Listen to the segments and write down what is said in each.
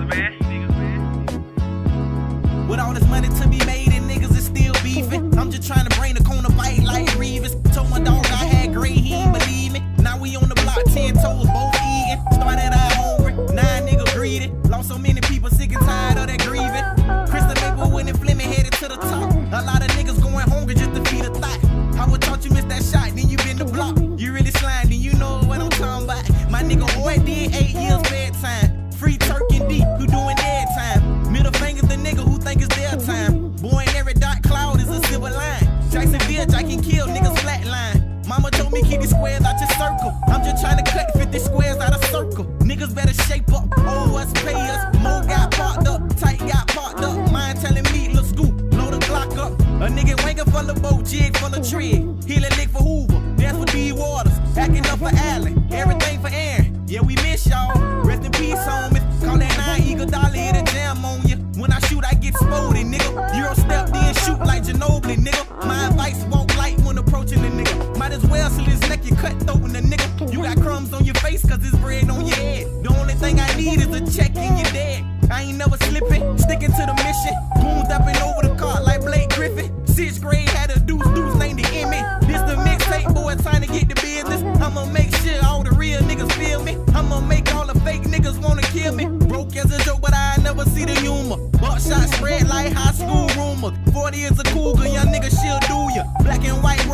niggas, man. With all this money to be made and niggas is still beefing. I'm just trying to bring the corner fight like Revis. Told my dog I had gray, he ain't believe me. Now we on the block, ten toes, both eating. Started out hungry, nine niggas greedy. Lost so many people sick and tired of that grieving. Kill niggas flatline. Mama told me keep these squares out your circle. I'm just trying to cut 50 squares out of circle. Niggas better shape up, owe us, pay us. Mo got parked up, tight got parked up. Mine telling me, look scoop, load the Glock up. A nigga wanking full of boat, jig full of tread. Heal a lick for Hoover, dance for D Waters. Acting up for Allen, everything for Aaron. Yeah, we miss y'all. Rest in peace, homies. Call that nine eagle dolly, it'll jam on you. When I shoot, I get spoded, nigga. Euro step, then shoot like Ginobili, your face, cause it's bread on your head. The only thing I need is a check and you're dead. I ain't never slipping, sticking to the mission. Goons up and over the car like Blake Griffin. Sixth grade had a deuce, deuce named the Emmy. This the mixtape, boy, trying to get the business. I'ma make sure all the real niggas feel me. I'ma make all the fake niggas wanna kill me. Broke as a joke, but I never see the humor. Buckshot spread like high school rumors. 40 is a cougar, young nigga, she'll do ya. Black and white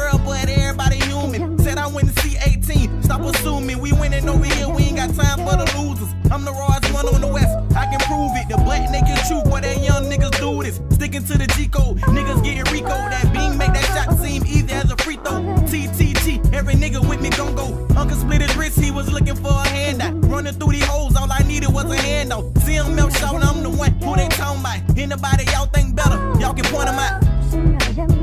over here, we ain't got time for the losers. I'm the rawest one on the west, I can prove it. The black naked truth, boy, that young niggas do this. Sticking to the G code, niggas getting Rico. That beam make that shot seem easy as a free throw. TTT, every nigga with me gon' go. Uncle split his wrist, he was looking for a handout. Running through these holes, all I needed was a handout. See him I'm the one who they talking about. Anybody y'all think better, y'all can point him out.